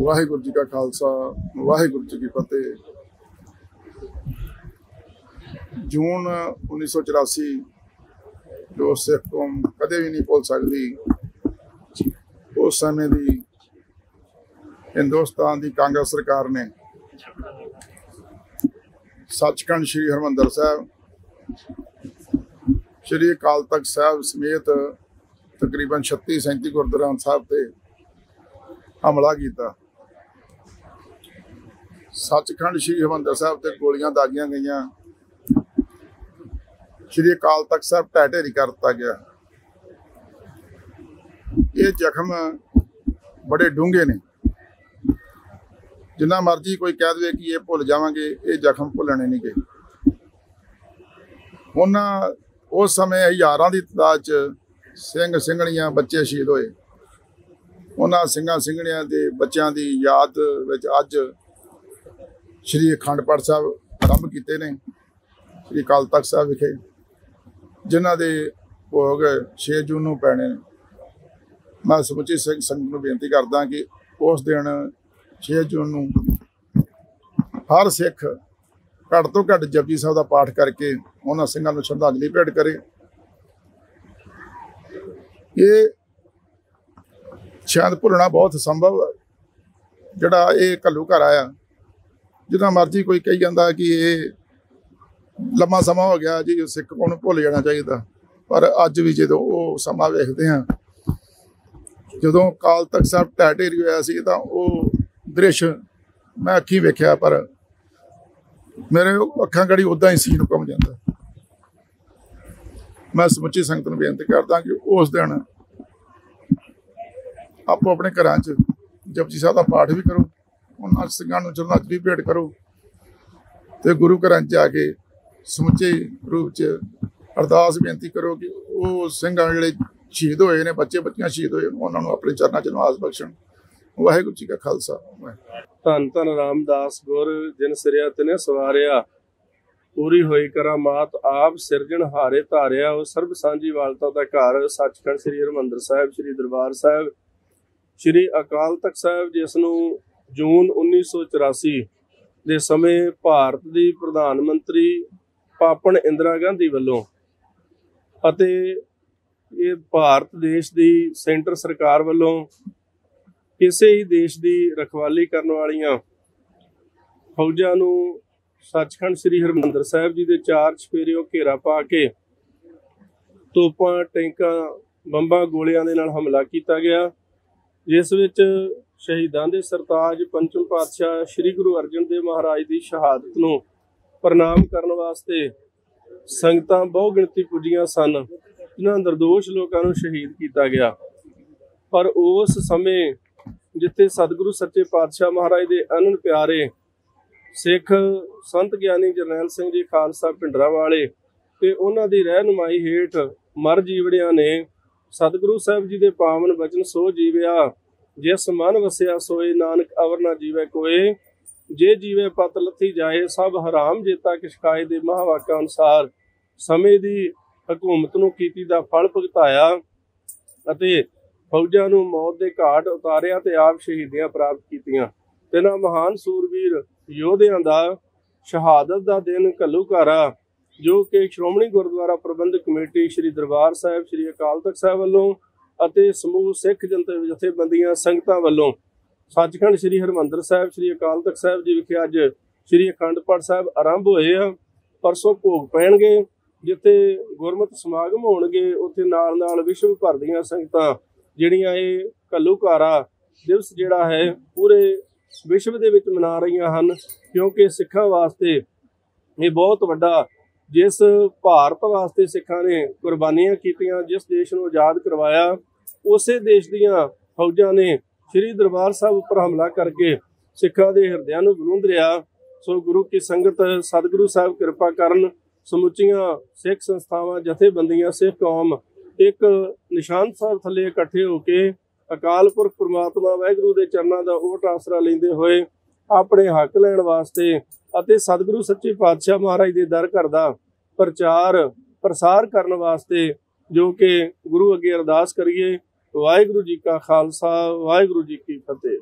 ਵਾਹਿਗੁਰੂ ਜੀ ਕਾ ਖਾਲਸਾ, ਵਾਹਿਗੁਰੂ ਜੀ ਕੀ ਫਤਿਹ। ਜੂਨ 1984 ਜੋ ਸਿੱਖ ਕੌਮ ਕਦੇ ਵੀ ਨਹੀਂ ਭੁੱਲ ਸਕਦੀ, ਉਸ ਸਮੇਂ ਦੀ ਹਿੰਦੁਸਤਾਨ ਦੀ ਕਾਂਗਰਸ ਸਰਕਾਰ ਨੇ ਸੱਚਖੰਡ ਸ੍ਰੀ ਹਰਮੰਦਰ ਸਾਹਿਬ, ਸ੍ਰੀ ਅਕਾਲ ਤਖਤ ਸਾਹਿਬ ਸਮੇਤ ਤਕਰੀਬਨ 36 37 ਗੁਰਦੁਆਰਾ ਸਾਹਿਬ ਤੇ ਹਮਲਾ ਕੀਤਾ। ਸੱਚਖੰਡ ਸ੍ਰੀ ਹਰਿਮੰਦਰ ਸਾਹਿਬ ਤੇ ਗੋਲੀਆਂ ਦਾਗੀਆਂ ਗਈਆਂ। ਸ੍ਰੀ ਅਕਾਲ ਤਖਤ ਸਾਹਿਬ ਢਹਿ ਢੇਰੀ ਕਰ ਦਿੱਤਾ ਗਿਆ। ਇਹ ਜ਼ਖਮ ਬੜੇ ਡੂੰਘੇ ਨੇ। ਜਿੰਨਾ ਮਰਜ਼ੀ ਕੋਈ ਕਹਿ ਦੇਵੇ ਕਿ ਇਹ ਭੁੱਲ ਜਾਵਾਂਗੇ, ਇਹ ਜ਼ਖਮ ਭੁੱਲਣੇ ਨਹੀਂ ਗਏ ਉਹਨਾਂ ਉਸ ਸਮੇਂ ਹਜ਼ਾਰਾਂ ਦੀ ਤਾਦਾਦ ਚ ਸਿੰਘ ਸਿੰਘਣੀਆਂ ਬੱਚੇ ਸ਼ਹੀਦ ਹੋਏ। ਉਹਨਾਂ ਸਿੰਘਾਂ ਸਿੰਘਣੀਆਂ ਦੇ ਬੱਚਿਆਂ ਦੀ ਯਾਦ ਵਿੱਚ ਅੱਜ ਸ਼੍ਰੀ ਅਖੰਡ ਪਾਠ ਸਾਹਿਬ ਆਰੰਭ ਕੀਤੇ ਨੇ, ਸ਼੍ਰੀ ਅਕਾਲ ਤਖਤ ਸਾਹਿਬ ਵਿਖੇ, ਜਿਨ੍ਹਾਂ ਦੇ ਭੋਗ 6 ਜੂਨ ਨੂੰ ਪੈਣੇ ਨੇ। ਮੈਂ ਸਮੁੱਚੀ ਸਿੰਘ ਸੰਗਤ ਨੂੰ ਬੇਨਤੀ ਕਰਦਾ ਕਿ ਉਸ ਦਿਨ 6 ਜੂਨ ਨੂੰ ਹਰ ਸਿੱਖ ਘੱਟ ਤੋਂ ਘੱਟ ਜਪਜੀ ਸਾਹਿਬ ਦਾ ਪਾਠ ਕਰਕੇ ਉਹਨਾਂ ਸਿੰਘਾਂ ਨੂੰ ਸ਼ਰਧਾਂਜਲੀ ਭੇਟ ਕਰੇ। ਇਹ ਸ਼ਾਇਦ ਭੁੱਲਣਾ ਬਹੁਤ ਸੰਭਵ ਜਿਹੜਾ ਇਹ ਘੱਲੂ ਘਰ ਆਇਆ ਜਿੰਨਾ ਮਰਜ਼ੀ ਕੋਈ ਕਹੀ ਜਾਂਦਾ ਕਿ ਇਹ ਲੰਮਾ ਸਮਾਂ ਹੋ ਗਿਆ ਜੀ, ਸਿੱਖ ਕੌਮ ਨੂੰ ਭੁੱਲ ਜਾਣਾ ਚਾਹੀਦਾ। ਪਰ ਅੱਜ ਵੀ ਜਦੋਂ ਉਹ ਸਮਾਂ ਵੇਖਦੇ ਹਾਂ, ਜਦੋਂ ਕਾਲ ਤਖਤ ਸਾਹਿਬ ਢਹਿ ਹੋਇਆ ਸੀ ਤਾਂ ਉਹ ਦ੍ਰਿਸ਼ ਮੈਂ ਅੱਖੀ ਵੇਖਿਆ, ਪਰ ਮੇਰੇ ਅੱਖਾਂ ਗੜੀ ਉਦਾਂ ਹੀ ਸੀਨ ਘੁੰਮ ਜਾਂਦਾ। ਮੈਂ ਸਮੁੱਚੀ ਸੰਗਤ ਨੂੰ ਬੇਨਤੀ ਕਰਦਾ ਕਿ ਉਸ ਦਿਨ ਆਪੋ ਆਪਣੇ ਘਰਾਂ 'ਚ ਜਪਜੀ ਸਾਹਿਬ ਦਾ ਪਾਠ ਵੀ ਕਰੋ। ਉਹਨਾਂ ਸਿੰਘਾਂ ਨੂੰ ਸ਼ਰਧਾਂਜਲੀ ਭੇਟ ਕਰੋ। ਤੇ ਗੁਰੂ ਘਰਾਂ 'ਚ ਆ ਕੇ ਸਮੁੱਚੇ ਰੂਪ 'ਚ ਅਰਦਾਸ ਬੇਨਤੀ ਕਰੋ ਕਿ ਉਹ ਸਿੰਘਾਂ ਜਿਹੜੇ ਸ਼ਹੀਦ ਹੋਏ ਨੇ, ਬੱਚੇ ਬੱਚੀਆਂ ਸ਼ਹੀਦ ਹੋਏ ਉਹਨਾਂ ਨੂੰ ਆਪਣੇ ਚਰਨਾਂ 'ਚ ਨਿਵਾਸ ਬਖਸ਼ਣ। ਵਾਹਿਗੁਰੂ ਜੀ ਕਾ ਖਾਲਸਾ। ਧੰਨ ਧੰਨ ਰਾਮਦਾਸ ਗੁਰ, ਜਿਨ ਸਿਰਿਆ ਤਨੇ ਸਵਾਰਿਆ। ਪੂਰੀ ਹੋਈ ਕਰਾਮਾਤ ਆਪ, ਸਿਰਜਣ ਹਾਰੇ ਧਾਰਿਆ। ਉਹ ਸਰਬ ਸਾਂਝੀ ਵਾਲਤਾ ਦਾ ਘਰ, ਸੱਚਖੰਡ ਸ੍ਰੀ ਹਰਿਮੰਦਰ ਸਾਹਿਬ, ਸ੍ਰੀ ਦਰਬਾਰ ਸਾਹਿਬ। ਸ੍ਰੀ ਅਕਾਲ ਤਖਤ ਸਾਹਿਬ, ਜਿਸ ਨੂੰ ਜੂਨ 1984 ਦੇ ਸਮੇਂ ਭਾਰਤ ਦੀ ਪ੍ਰਧਾਨ ਮੰਤਰੀ ਪਾਪਨ ਇੰਦਰਾ ਗਾਂਧੀ ਵੱਲੋਂ ਅਤੇ ਇਹ ਭਾਰਤ ਦੇਸ਼ ਦੀ ਸੈਂਟਰ ਸਰਕਾਰ ਵੱਲੋਂ ਕਿਸੇ ਹੀ ਦੇਸ਼ ਦੀ ਰਖਵਾਲੀ ਕਰਨ ਵਾਲੀਆਂ ਫੌਜਾਂ ਨੂੰ ਸੱਚਖੰਡ ਸ੍ਰੀ ਹਰਿਮੰਦਰ ਸਾਹਿਬ ਜੀ ਦੇ ਚਾਰ ਚਪੇਰਿਓਂ ਘੇਰਾ ਪਾ ਕੇ ਤੋਪਾਂ, ਟੈਂਕਾਂ, ਬੰਬਾਂ, ਗੋਲਿਆਂ ਦੇ ਨਾਲ ਹਮਲਾ ਕੀਤਾ ਗਿਆ। ਜਿਸ ਵਿੱਚ ਸ਼ਹੀਦਾਂ ਦੇ ਸਰਤਾਜ ਪੰਚਮ ਪਾਤਸ਼ਾਹ ਸ੍ਰੀ ਗੁਰੂ ਅਰਜਨ ਦੇਵ ਮਹਾਰਾਜ ਦੀ ਸ਼ਹਾਦਤ ਨੂੰ ਪ੍ਰਣਾਮ ਕਰਨ ਵਾਸਤੇ ਸੰਗਤਾਂ ਬਹੁ ਗਿਣਤੀ ਪੁੱਜੀਆਂ ਸਨ, ਜਿਨ੍ਹਾਂ ਨਿਰਦੋਸ਼ ਲੋਕਾਂ ਨੂੰ ਸ਼ਹੀਦ ਕੀਤਾ ਗਿਆ। ਪਰ ਉਸ ਸਮੇਂ ਜਿੱਥੇ ਸਤਿਗੁਰੂ ਸੱਚੇ ਪਾਤਸ਼ਾਹ ਮਹਾਰਾਜ ਦੇ ਅਨੰਦ ਪਿਆਰੇ ਸਿੱਖ ਸੰਤ ਗਿਆਨੀ ਜਰਨੈਲ ਸਿੰਘ ਜੀ ਖਾਲਸਾ ਪਿੰਡਰਾ ਵਾਲੇ ਤੇ ਉਹਨਾਂ ਦੀ ਰਹਿਨਮਾਈ ਹੇਠ ਮਰ ਜੀਵੜਿਆਂ ਨੇ ਸਤਿਗੁਰੂ ਸਾਹਿਬ ਜੀ ਦੇ ਪਾਵਨ ਬਚਨ ਸੋ ਜੀਵਿਆ, ਜਿਸ ਮਨ ਵਸਿਆ ਸੋਏ, ਨਾਨਕ ਅਵਰ ਨਾ ਜੀਵੇ ਕੋਏ। ਜੇ ਜੀਵੇ ਪਤ ਲੱਥੀ ਜਾਏ, ਸਭ ਹਰਾਮ ਜੇਤਾ ਕਿਸ਼ਕਾਏ ਦੇ ਮਹਾਵਾਕਾਂ ਅਨੁਸਾਰ। ਸਮੇਂ ਦੀ ਹਕੂਮਤ ਨੂੰ ਕੀਤੀ ਦਾ ਫਲ ਭੁਗਤਾਇਆ ਅਤੇ ਫੌਜਾਂ ਨੂੰ ਮੌਤ ਦੇ ਘਾਟ ਉਤਾਰਿਆ ਤੇ ਆਪ ਸ਼ਹੀਦੀਆਂ ਪ੍ਰਾਪਤ ਕੀਤੀਆਂ। ਤਿੰਨਾਂ ਮਹਾਨ ਸੂਰਬੀਰ ਯੋਧਿਆਂ ਦਾ ਸ਼ਹਾਦਤ ਦਾ ਦਿਨ ਘੱਲੂਕਾਰਾ ਜੋ ਕਿ ਸ਼੍ਰੋਮਣੀ ਗੁਰਦੁਆਰਾ ਪ੍ਰਬੰਧਕ ਕਮੇਟੀ ਸ੍ਰੀ ਦਰਬਾਰ ਸਾਹਿਬ, ਸ੍ਰੀ ਅਕਾਲ ਤਖਤ ਸਾਹਿਬ ਵੱਲੋਂ ਅਤੇ ਸਮੂਹ ਸਿੱਖ ਜਨਤਾ ਜਥੇਬੰਦੀਆਂ ਸੰਗਤਾਂ ਵੱਲੋਂ ਸੱਚਖੰਡ ਸ੍ਰੀ ਹਰਿਮੰਦਰ ਸਾਹਿਬ, ਸ੍ਰੀ ਅਕਾਲ ਤਖਤ ਸਾਹਿਬ ਜੀ ਵਿਖੇ ਅੱਜ ਸ੍ਰੀ ਅਖੰਡ ਪਾਠ ਸਾਹਿਬ ਆਰੰਭ ਹੋਏ ਆ। ਪਰਸੋਂ ਭੋਗ ਪੈਣਗੇ, ਜਿੱਥੇ ਗੁਰਮਤਿ ਸਮਾਗਮ ਹੋਣਗੇ, ਉੱਥੇ ਨਾਲ ਨਾਲ ਵਿਸ਼ਵ ਭਰ ਦੀਆਂ ਸੰਗਤਾਂ ਜਿਹੜੀਆਂ ਇਹ ਘੱਲੂਘਾਰਾ ਦਿਵਸ ਜਿਹੜਾ ਹੈ, ਪੂਰੇ ਵਿਸ਼ਵ ਦੇ ਵਿੱਚ ਮਨਾ ਰਹੀਆਂ ਹਨ, ਕਿਉਂਕਿ ਸਿੱਖਾਂ ਵਾਸਤੇ ਇਹ ਬਹੁਤ ਵੱਡਾ ਜਿਸ ਭਾਰਤ ਵਾਸਤੇ ਸਿੱਖਾਂ ਨੇ ਕੁਰਬਾਨੀਆਂ ਕੀਤੀਆਂ, ਜਿਸ ਦੇਸ਼ ਨੂੰ ਆਜ਼ਾਦ ਕਰਵਾਇਆ, ਉਸੇ ਦੇਸ਼ ਦੀਆਂ ਫੌਜਾਂ ਨੇ ਸ੍ਰੀ ਦਰਬਾਰ ਸਾਹਿਬ ਉੱਪਰ ਹਮਲਾ ਕਰਕੇ ਸਿੱਖਾਂ ਦੇ ਹਿਰਦਿਆਂ ਨੂੰ ਬਲੂੰਦਰਿਆ ਸੋ ਗੁਰੂ ਕੀ ਸੰਗਤ, ਸਤਿਗੁਰੂ ਸਾਹਿਬ ਕਿਰਪਾ ਕਰਨ, ਸਮੁੱਚੀਆਂ ਸਿੱਖ ਸੰਸਥਾਵਾਂ, ਜਥੇਬੰਦੀਆਂ, ਸਿੱਖ ਕੌਮ ਇੱਕ ਨਿਸ਼ਾਨ ਸਾਹਿਬ ਥੱਲੇ ਇਕੱਠੇ ਹੋ ਕੇ ਅਕਾਲ ਪੁਰਖ ਪ੍ਰਮਾਤਮਾ ਵਾਹਿਗੁਰੂ ਦੇ ਚਰਨਾਂ ਦਾ ਓਟ ਆਸਰਾ ਲੈਂਦੇ ਹੋਏ ਆਪਣੇ ਹੱਕ ਲੈਣ ਵਾਸਤੇ ਅਤੇ ਸਤਿਗੁਰੂ ਸੱਚੇ ਪਾਤਸ਼ਾਹ ਮਹਾਰਾਜ ਦੇ ਦਰ ਘਰ ਦਾ ਪ੍ਰਚਾਰ, ਪ੍ਰਸਾਰ ਕਰਨ ਵਾਸਤੇ ਜੋ ਕਿ ਗੁਰੂ ਅੱਗੇ ਅਰਦਾਸ ਕਰੀਏ, ਵਾਹਿਗੁਰੂ ਜੀ ਕਾ ਖਾਲਸਾ, ਵਾਹਿਗੁਰੂ ਜੀ ਕੀ ਫਤਿਹ।